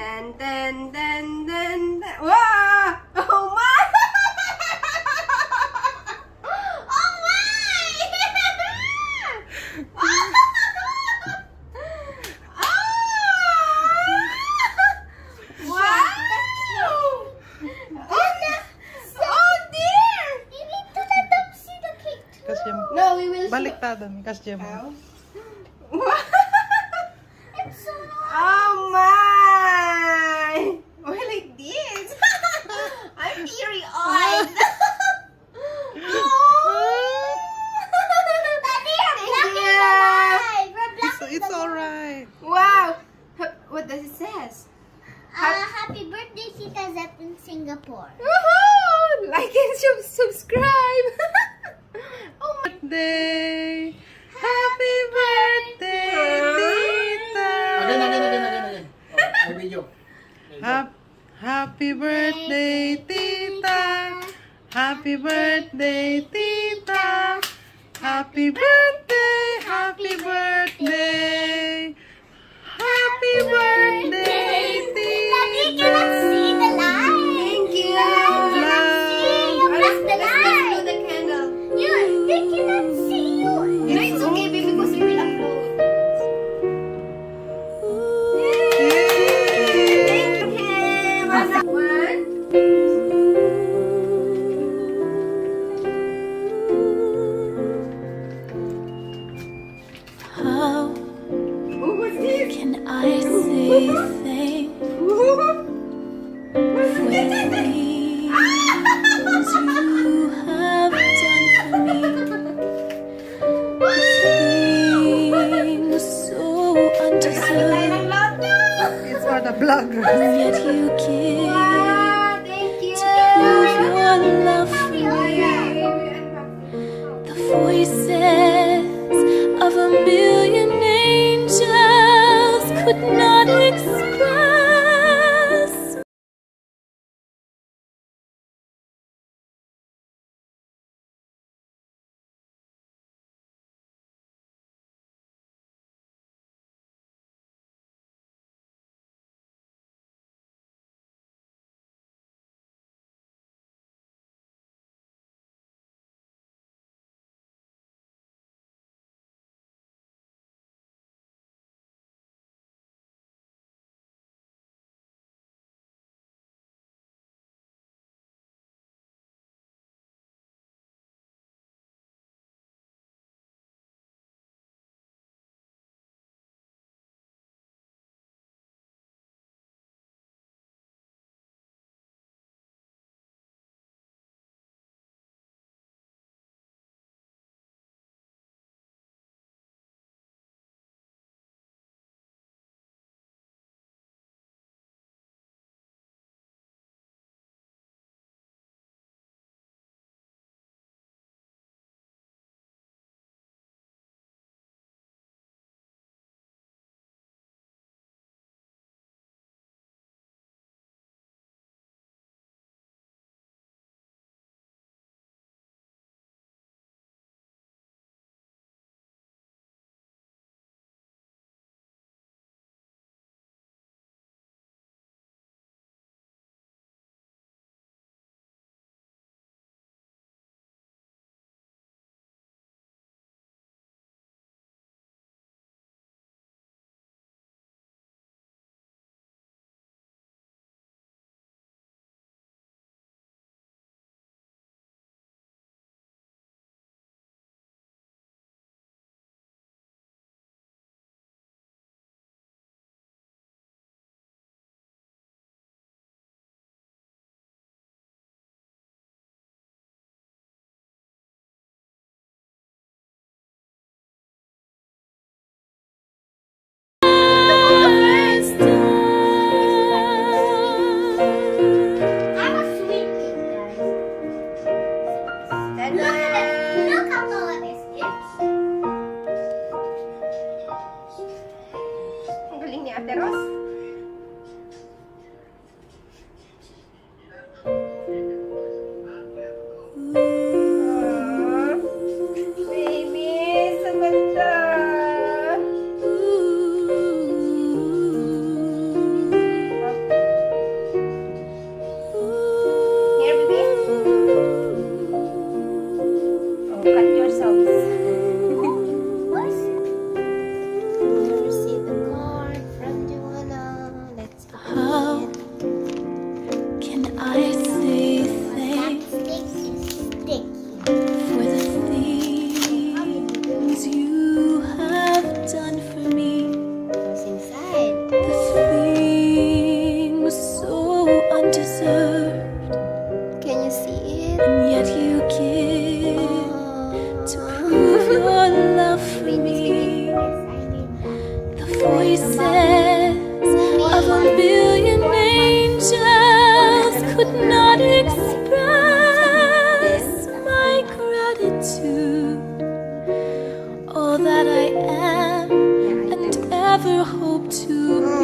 Dun, dun, dun, dun, dun. Wow! Oh my! oh my! wow! Oh, oh dear! You subscribe. oh my. Birthday! Happy birthday, Tita! Again, again, again, again, again. Oh, may video. Hap- happy birthday, Tita! Happy birthday, Tita! Happy birthday, happy birthday! For the you have done for me? So undeserved, It's for the and yet you give you. prove your love for me. The voices of a million could not express. Hoped to